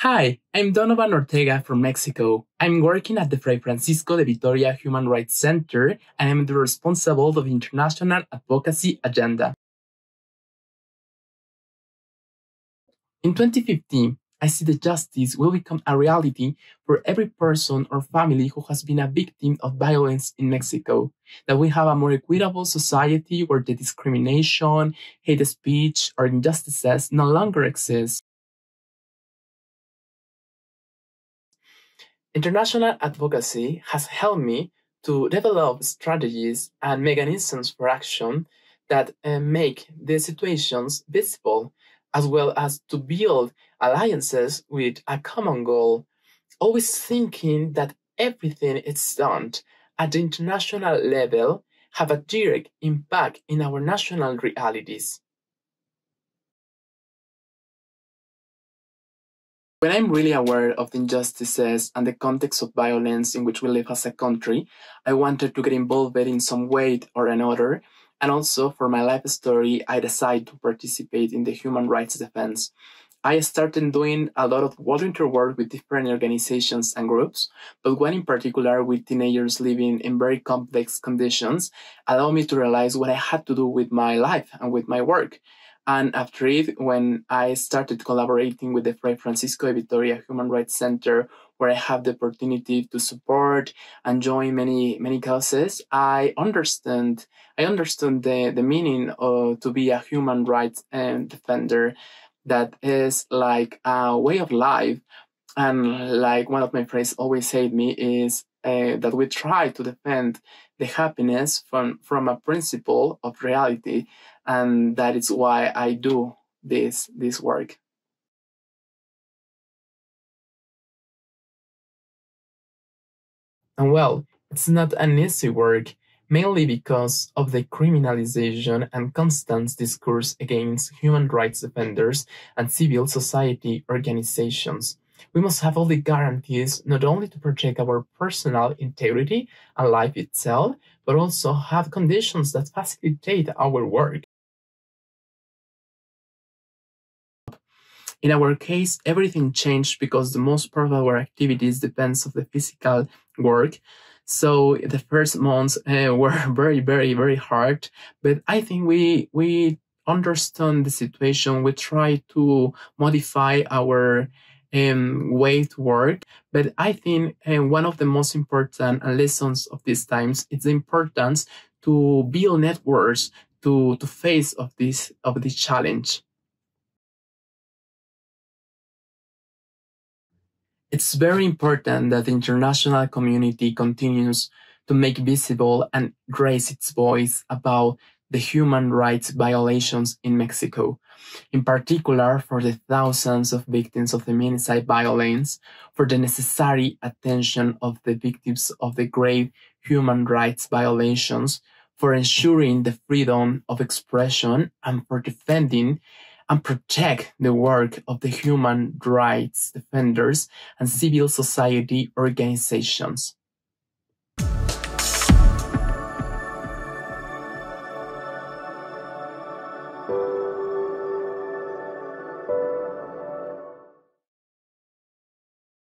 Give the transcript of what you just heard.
Hi, I'm Donovan Ortega from Mexico. I'm working at the Fray Francisco de Vitoria Human Rights Center and I'm the responsible of the international advocacy agenda. In 2015, I see that justice will become a reality for every person or family who has been a victim of violence in Mexico. That we have a more equitable society where the discrimination, hate speech, or injustices no longer exist. International advocacy has helped me to develop strategies and mechanisms for action that uh, make the situations visible, as well as to build alliances with a common goal, always thinking that everything is done at the international level have a direct impact in our national realities. When I'm really aware of the injustices and the context of violence in which we live as a country, I wanted to get involved in some way or another. And also for my life story, I decided to participate in the human rights defense. I started doing a lot of volunteer work with different organizations and groups, but one in particular with teenagers living in very complex conditions allowed me to realize what I had to do with my life and with my work. And after it, when I started collaborating with the Fray Francisco de Vitoria Human Rights Center, where I have the opportunity to support and join many, many causes, I understand, I understood the, the meaning of to be a human rights um, defender that is like a way of life. And like one of my friends always said me is uh, that we try to defend the happiness from, from a principle of reality and that is why I do this this work. And well, it's not an easy work, mainly because of the criminalization and constant discourse against human rights defenders and civil society organizations. We must have all the guarantees not only to protect our personal integrity and life itself, but also have conditions that facilitate our work. In our case, everything changed because the most part of our activities depends of the physical work. So the first months uh, were very, very, very hard. But I think we we understand the situation. We try to modify our um, way to work. But I think uh, one of the most important lessons of these times is the importance to build networks to to face of this of this challenge. It's very important that the international community continues to make visible and raise its voice about the human rights violations in Mexico, in particular for the thousands of victims of feminicide violence, for the necessary attention of the victims of the grave human rights violations, for ensuring the freedom of expression, and for defending and protect the work of the human rights defenders and civil society organizations.